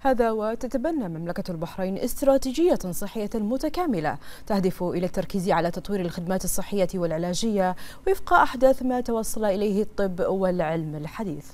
هذا وتتبنى مملكة البحرين استراتيجية صحية متكاملة تهدف إلى التركيز على تطوير الخدمات الصحية والعلاجية وفق أحدث ما توصل إليه الطب والعلم الحديث.